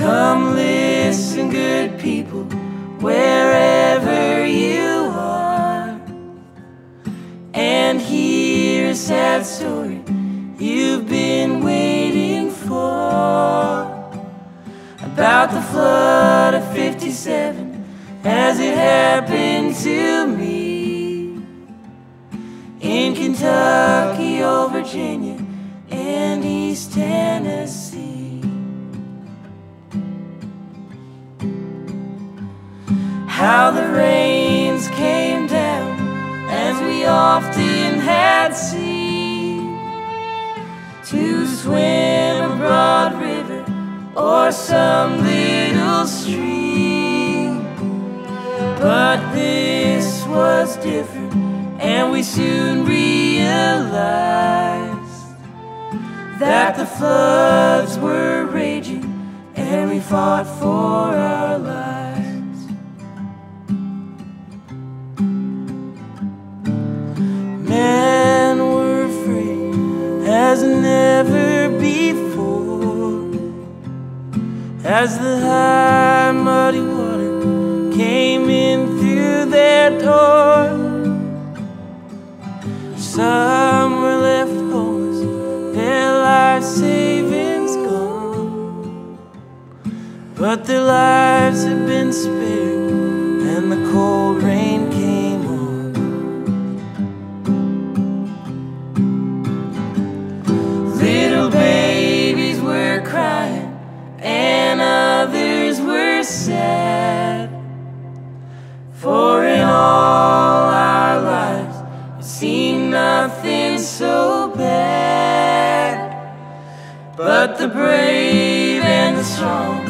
Come listen, good people, wherever you are, and hear a sad story you've been waiting for. About the flood of 57 as it happened to me? In Kentucky, or Virginia, and East Tennessee. How the rains came down as we often had seen to swim a broad river or some little stream. But this was different, and we soon realized that the floods were raging, and we fought for as never before as the high muddy water came in through their door. Some were left homeless, their life savings gone. But their lives had been spared, and the cold rain came so bad. But the brave and the strong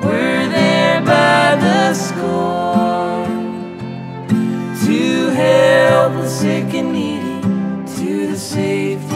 were there by the score to help the sick and needy to the safety.